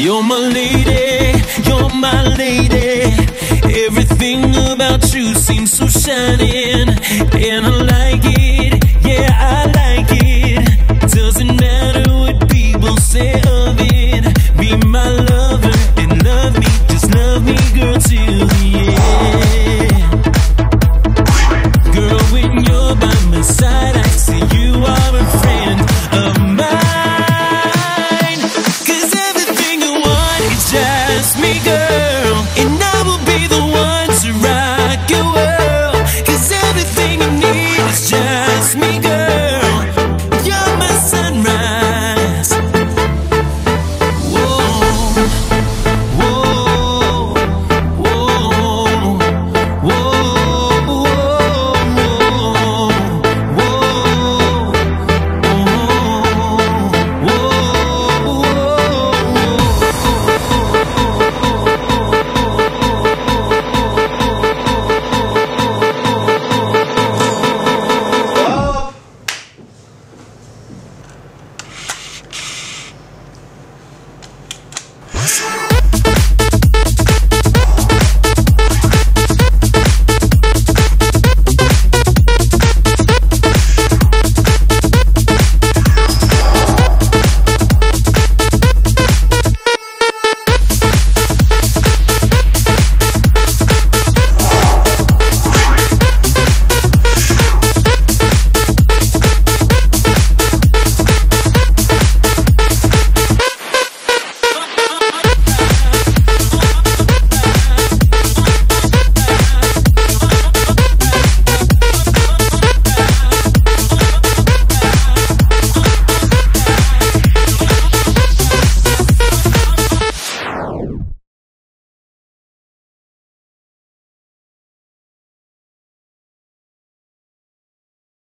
You're my lady, you're my lady. Everything about you seems so shining, and I like it.